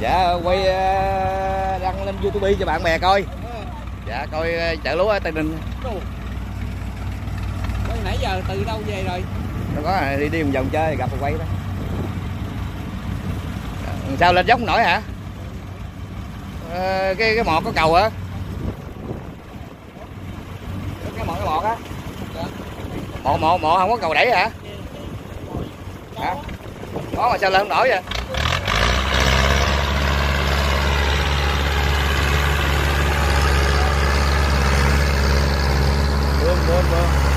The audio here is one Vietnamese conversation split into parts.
dạ quay ờ, đăng lên youtube cho bạn bè coi. Dạ coi ờ, chợ lúa ở tây ninh. Mới nãy giờ từ đâu về rồi? nó có à, đi đi một vòng chơi gặp rồi quay đó. Sao lên dốc nổi hả? Ờ, cái cái mọt có cầu hả? Cái mọt cái mọt á. Mọt mọt mọt không có cầu đẩy hả? Hả? Có mà sao lên không nổi vậy Morgen.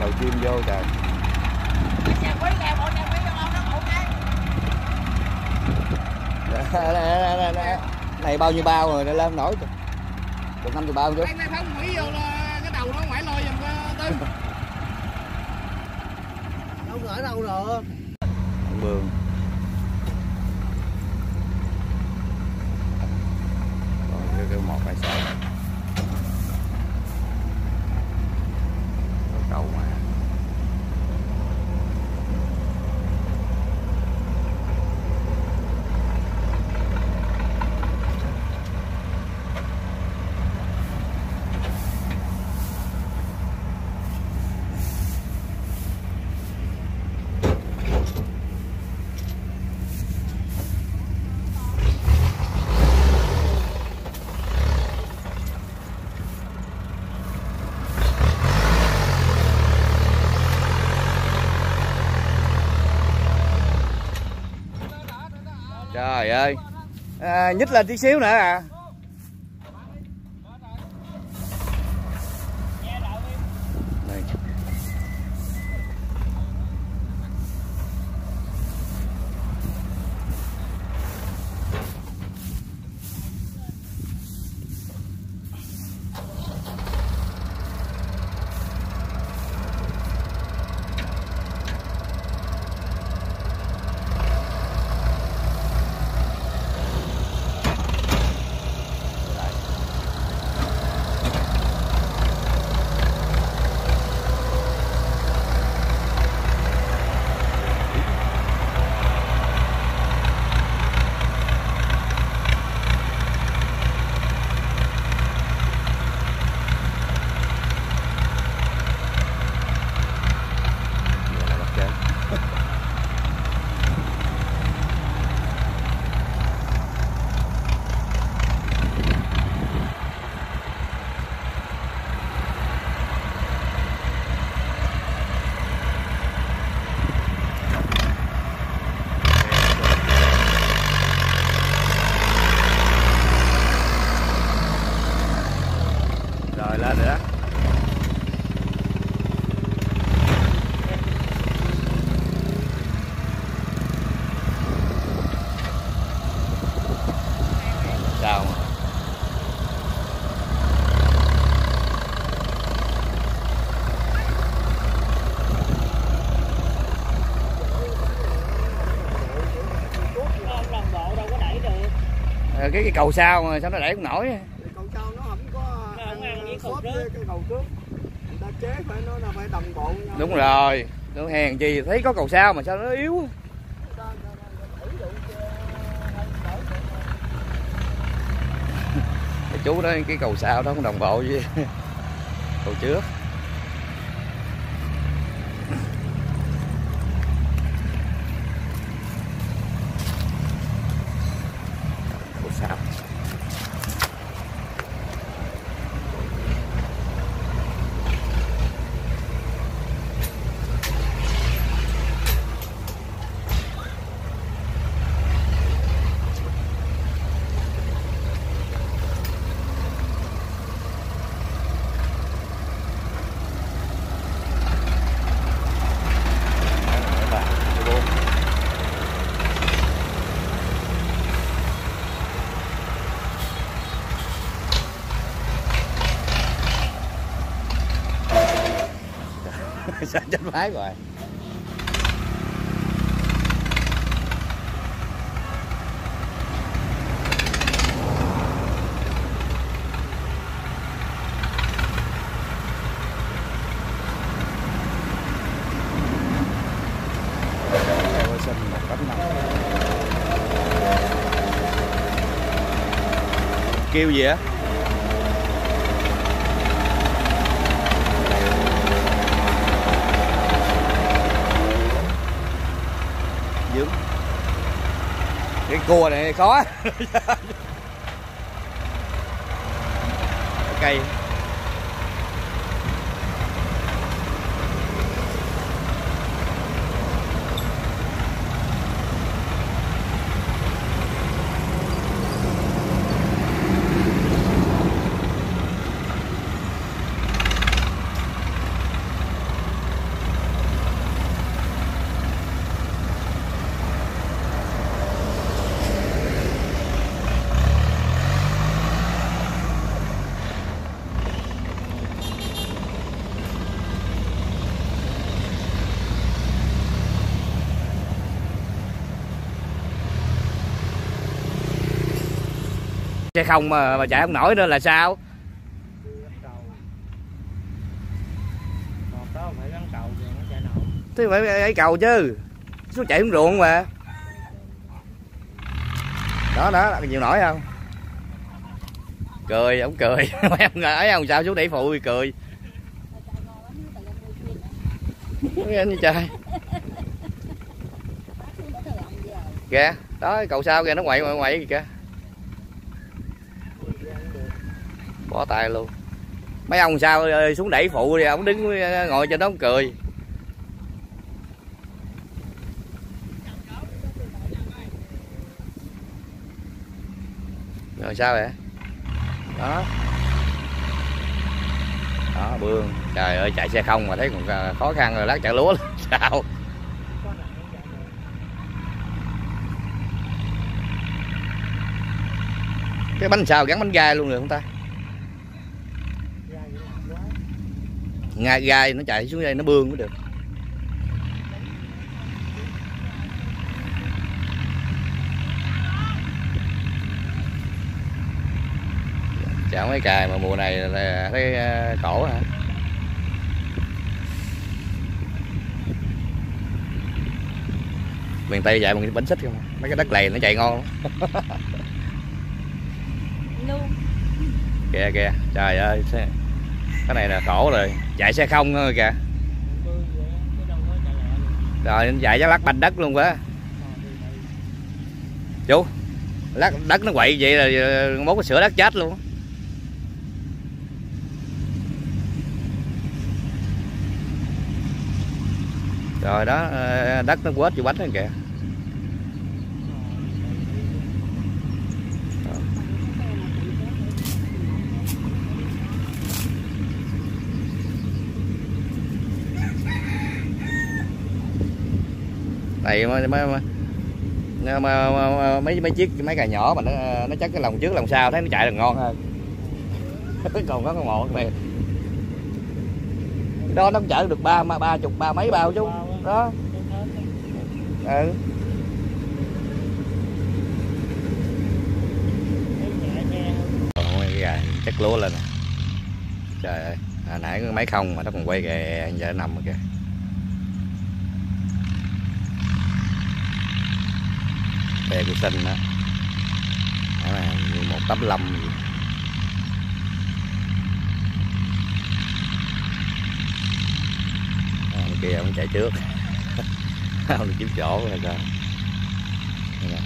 Đầu chim vô trời này bao nhiêu bao rồi? Để lên nổi được năm chục bao chứ. Này không quỷ vô là cái đầu nó ngoại lôi giùm tên. Đâu rồi? bường Rồi, cái, cái một hai sáu Có cầu mà trời ơi. À, nhích lên tí xíu nữa à. Cái cái cầu sao mà sao nó đẩy không nổi cầu trâu nó không có Nó không ăn với với cái cầu trước. Người ta chế phải nó là phải đồng bộ nhau. Đúng rồi. Nó hèn chi thấy có cầu sao mà sao nó yếu Cái chú đó cái cầu sao đó không đồng bộ với cầu trước sao chết máy rồi? Kêu gì á dướng cái cua này khó. Cây. Xe không mà, mà chạy không nổi nữa là sao? Phải cầu thế phải ấy cầu chứ. Số chạy xuống ruộng mà. Đó đó nhiều nổi không? Cười ổng cười. Mấy ông ấy ông sao xuống đẩy phụ cười. Anh như trời kìa đó cầu sao? kìa nó ngoại ngoại ngoại gì kìa. Bó tay luôn. Mấy ông sao ơi, xuống đẩy phụ đi ông đứng ờ, ngồi trên đó ông cười. Rồi sao vậy? Đó. Đó bương. Trời ơi chạy xe không mà thấy còn ờ, khó khăn rồi lát chạy lúa sao cái bánh sao gắn bánh gai luôn rồi không ta? Ngay gai nó chạy xuống đây nó bương mới được. Chảo mấy cài mà mùa này là thấy ờ, cổ hả? Miền tây chạy bằng cái bánh xích không? Mấy cái đất lầy nó chạy ngon luôn. Kìa kìa trời ơi cái này là khổ rồi chạy xe không thôi kìa. Rồi, chạy giá lắc banh đất luôn quá. Chú, lát đất nó quậy vậy là mốt cái đất chết luôn. Rồi đó ờ, đất nó quết vô bánh rồi kìa. Mà, mà, mà, mà mấy mấy chiếc mấy cà nhỏ mà nó nó chắc cái lòng trước lòng sau thấy nó chạy được ngon. Hơn còn có con một này đó nó cũng chở được ba ba chục ba mấy bao chú đó. Ừ. Ôi, cái gà chắc lúa lên. Trời ơi hồi nãy có máy không mà nó còn quay kìa giờ nằm kìa bè của sinh đó đó là như một tấm lâm. À, kia ông chạy trước. Ông kiếm chỗ rồi sao? Đây nè.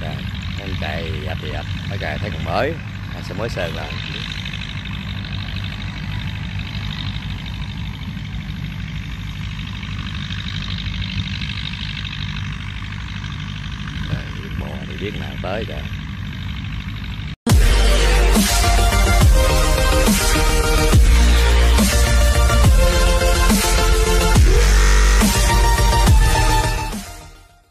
Đây, ông chạy dập dập thấy còn mới. Sẽ mới sơn rồi chiếc nào tới rồi.